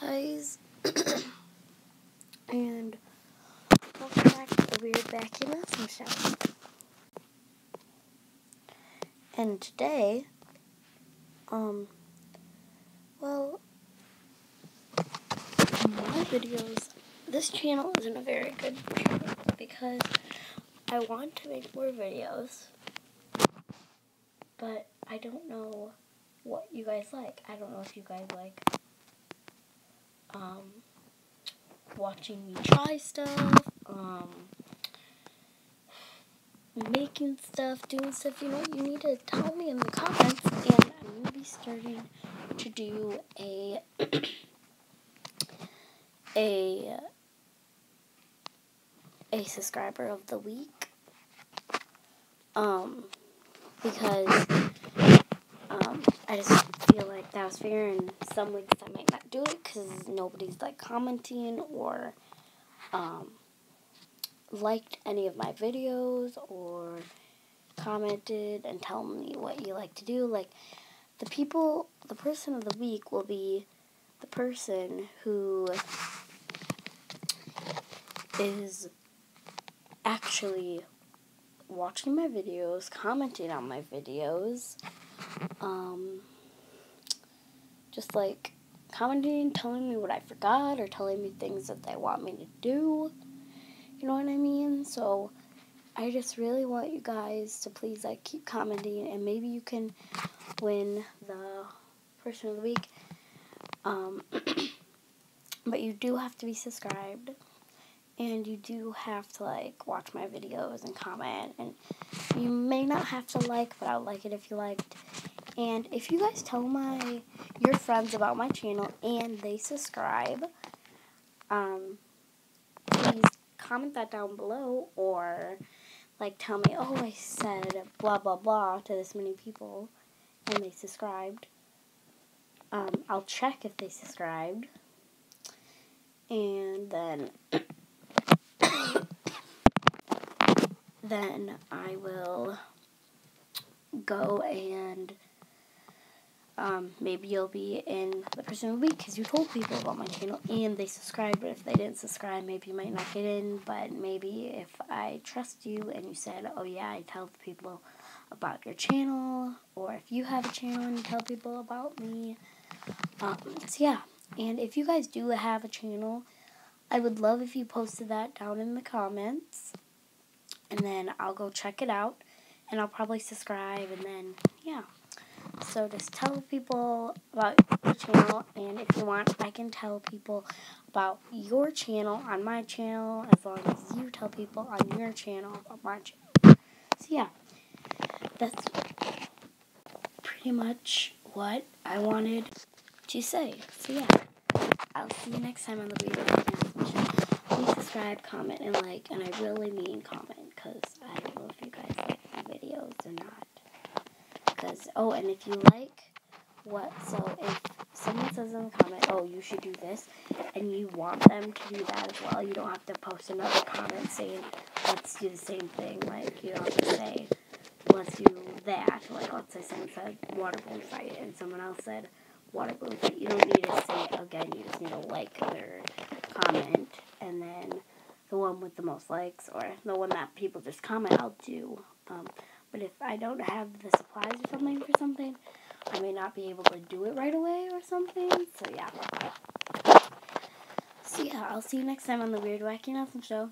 guys, and welcome back to Weird Wacky Awesome Show. And today, um, well, my videos, this channel isn't a very good channel because I want to make more videos, but I don't know what you guys like. I don't know if you guys like um, watching me try stuff, um, making stuff, doing stuff, you know, you need to tell me in the comments. And I'm going to be starting to do a, a, a subscriber of the week. Um, because um, I just feel like that was fair, and some weeks I might not do it because nobody's like commenting or um, liked any of my videos or commented and tell me what you like to do. Like the people, the person of the week will be the person who is actually watching my videos, commenting on my videos, um, just like commenting, telling me what I forgot, or telling me things that they want me to do. You know what I mean? So I just really want you guys to please like keep commenting, and maybe you can win the person of the week. Um, but you do have to be subscribed and you do have to like watch my videos and comment and you may not have to like but I would like it if you liked and if you guys tell my your friends about my channel and they subscribe um please comment that down below or like tell me oh I said blah blah blah to this many people and they subscribed. Um I'll check if they subscribed. And then then I will go and um, maybe you'll be in the person of the week because you told people about my channel and they subscribed. But if they didn't subscribe, maybe you might not get in. But maybe if I trust you and you said, oh yeah, I tell people about your channel, or if you have a channel and you tell people about me. Um, so yeah, and if you guys do have a channel, I would love if you posted that down in the comments and then I'll go check it out and I'll probably subscribe and then yeah. So just tell people about your channel and if you want I can tell people about your channel on my channel as long as you tell people on your channel about my channel. So yeah. That's pretty much what I wanted to say. So yeah. I'll see you next time on the video. Please subscribe, comment, and like, and I really mean comment because I don't know if you guys like my videos or not. Oh, and if you like what, so if someone says in the comment, oh, you should do this, and you want them to do that as well, you don't have to post another comment saying, let's do the same thing. Like, you don't have to say, let's do that. Like, let's say someone said water balloon fight, and someone else said water balloon fight. You don't need to say it again, you just need to like their comment, and then the one with the most likes or the one that people just comment, I'll do. Um, but if I don't have the supplies or something for something, I may not be able to do it right away or something. So yeah. So yeah, I'll see you next time on the Weird Wacky Nothing Show.